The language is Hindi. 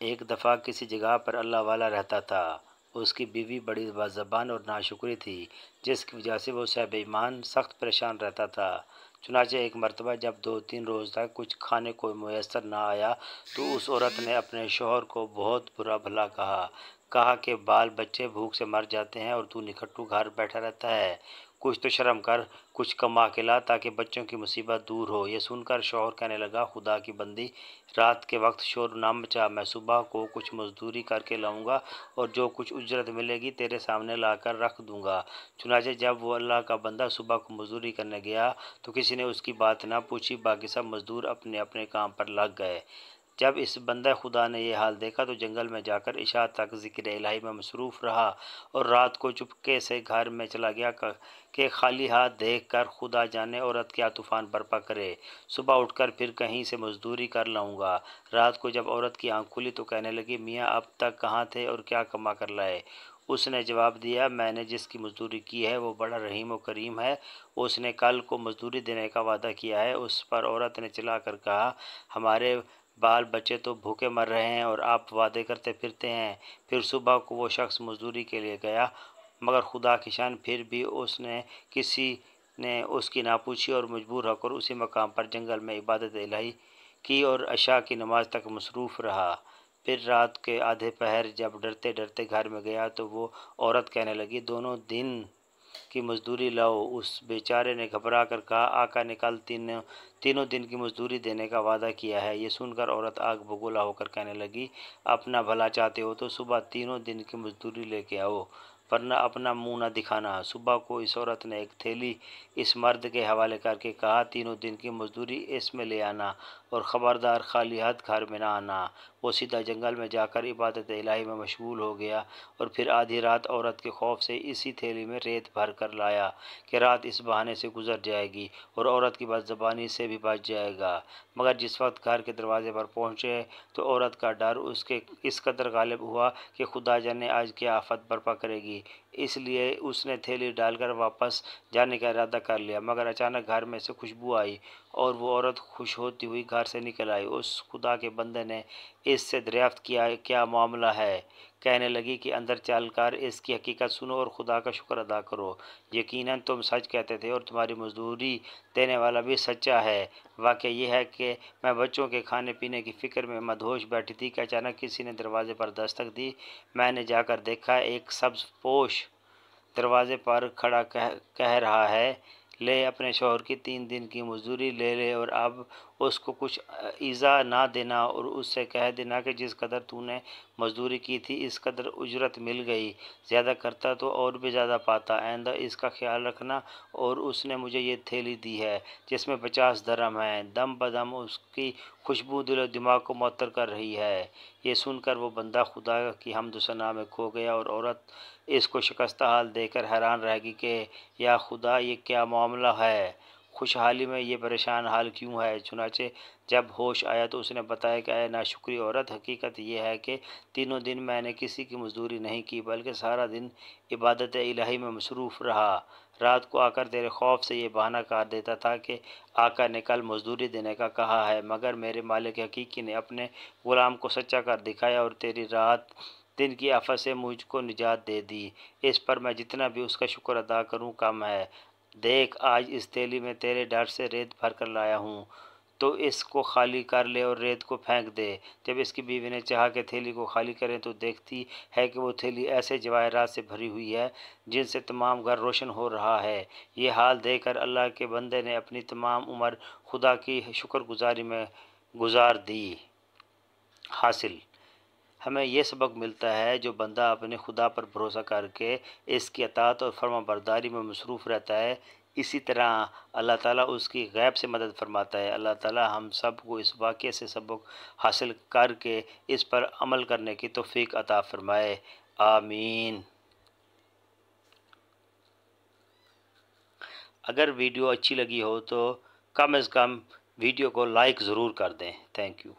एक दफ़ा किसी जगह पर अल्लाह वाला रहता था। उसकी बीवी बड़ी बाज़बान और नाशुक्री थी, जिसकी वजह से वो सब ईमान सख्त परेशान रहता था। चुनाचे एक मरतबा जब दो तीन रोज़ तक कुछ खाने को मैसर ना आया तो उस औरत ने अपने शोहर को बहुत बुरा भला कहा। कहा कि, बाल बच्चे भूख से मर जाते हैं और तू निकट्टू घर बैठा रहता है। कुछ तो शर्म कर, कुछ कमा के ला ताकि बच्चों की मुसीबत दूर हो। यह सुनकर शौहर कहने लगा, खुदा की बंदी, रात के वक्त शोर ना मचा। मैं सुबह को कुछ मजदूरी करके लाऊँगा और जो कुछ उजरत मिलेगी तेरे सामने लाकर रख दूँगा। चुनाचे जब वो अल्लाह का बंदा सुबह को मजदूरी करने गया तो किसी ने उसकी बात ना पूछी। बाकी सब मजदूर अपने अपने काम पर लग गए। जब इस बंदा खुदा ने यह हाल देखा तो जंगल में जाकर इशा तक ज़िक्र इलाही में मसरूफ़ रहा और रात को चुपके से घर में चला गया। कि खाली हाथ देख कर खुदा जाने औरत क्या तूफ़ान बर्पा करे। सुबह उठकर फिर कहीं से मजदूरी कर लाऊँगा। रात को जब औरत की आँख खुली तो कहने लगी, मियाँ, अब तक कहाँ थे और क्या कमा कर लाए? उसने जवाब दिया, मैंने जिसकी मजदूरी की है, वो बड़ा रहीम व करीम है। उसने कल को मजदूरी देने का वादा किया है। उस पर औरत ने चला कर कहा, हमारे बाल बच्चे तो भूखे मर रहे हैं और आप वादे करते फिरते हैं। फिर सुबह को वो शख्स मजदूरी के लिए गया, मगर खुदा की शान फिर भी उसने, किसी ने उसकी ना पूछी और मजबूर होकर उसी मकाम पर जंगल में इबादत इलाही की और अशा की नमाज़ तक मसरूफ़ रहा। फिर रात के आधे पहर जब डरते डरते घर में गया तो वो औरत कहने लगी, दोनों दिन की मजदूरी लाओ, उस बेचारे ने घबरा कर कहा, आका ने कल तीन, तीनों दिन की मजदूरी देने का वादा किया है। ये सुनकर औरत आग बगोला होकर कहने लगी, अपना भला चाहते हो तो सुबह तीनों दिन की मजदूरी लेके आओ पर वरना अपना मुँह न दिखाना। सुबह को इस औरत ने एक थैली इस मर्द के हवाले करके कहा, तीनों दिन की मजदूरी इसमें ले आना और ख़बरदार खाली हाथ घर में ना आना। वो सीधा जंगल में जाकर इबादत इलाही में मशगूल हो गया और फिर आधी रात औरत के खौफ से इसी थैली में रेत भर कर लाया कि रात इस बहाने से गुजर जाएगी और औरत की बदजबानी से भी बच जाएगा। मगर जिस वक्त घर के दरवाजे पर पहुँचे तो औरत का डर उसके, इस कदर गालिब हुआ कि खुदा जाने आज क्या आफत बर्पा करेगी। इसलिए उसने थैली डालकर वापस जाने का इरादा कर लिया। मगर अचानक घर में से खुशबू आई और वो औरत खुश होती हुई घर से निकल आई। उस खुदा के बंदे ने इससे दरियाफ्त किया, क्या मामला है? कहने लगी कि अंदर चलकर, इसकी हकीकत सुनो और खुदा का शुक्र अदा करो। यकीनन तुम सच कहते थे और तुम्हारी मजदूरी देने वाला भी सच्चा है। वाक़ यह है कि मैं बच्चों के खाने पीने की फ़िक्र में मदहोश बैठी थी कि अचानक किसी ने दरवाजे पर दस्तक दी। मैंने जाकर देखा, एक सब्ज़ पोश दरवाजे पर खड़ा कह कह रहा है, ले अपने शोहर की तीन दिन की मजदूरी ले ले और अब उसको कुछ ईज़ा ना देना और उससे कह देना कि जिस कदर तूने मजदूरी की थी, इस कदर उजरत मिल गई। ज़्यादा करता तो और भी ज़्यादा पाता। आइंदा इसका ख्याल रखना और उसने मुझे ये थैली दी है, जिसमें पचास धर्म हैं। दम बदम उसकी खुशबू दिल, दिमाग को मअतर कर रही है। ये सुनकर वो बंदा खुदा की हमदसना में खो गया और औरत इसको शिकस्त हाल देकर हैरान रहेगी कि, या खुदा, ये क्या मामला है? खुशहाली में ये परेशान हाल क्यों है? चुनाचे जब होश आया तो उसने बताया कि अय नाशुक्री औरत, हकीकत यह है कि तीनों दिन मैंने किसी की मजदूरी नहीं की, बल्कि सारा दिन इबादत इलाही में मसरूफ़ रहा। रात को आकर तेरे खौफ से ये बहाना कर देता था कि आका ने कल मजदूरी देने का कहा है, मगर मेरे मालिक हकीकी ने अपने ग़ुलाम को सच्चा कर दिखाया और तेरी रात, दिन की आफत से मुझको निजात दे दी। इस पर मैं जितना भी उसका शुक्र अदा करूँ कम है। देख, आज इस थैली में तेरे डर से रेत भर कर लाया हूँ। तो इसको खाली कर ले और रेत को फेंक दे। जब इसकी बीवी ने चाहा कि थैली को खाली करें तो देखती है कि वो थैली ऐसे जवाहरात से भरी हुई है, जिनसे तमाम घर रोशन हो रहा है। ये हाल देखकर अल्लाह के बंदे ने अपनी तमाम उम्र खुदा की शुक्रगुजारी में गुजार दी। हासिल। हमें यह सबक मिलता है, जो बंदा अपने खुदा पर भरोसा करके इसकी अतात और फर्मा बरदारी में मसरूफ़ रहता है। इसी तरह अल्लाह ताला उसकी गैब से मदद फरमाता है। अल्लाह ताला हम सबको इस वाक़े से सबक हासिल करके इस पर अमल करने की तोफ़ी अता फ़रमाए। आमीन। अगर वीडियो अच्छी लगी हो तो कम अज़ कम वीडियो को लाइक ज़रूर कर दें। Thank you.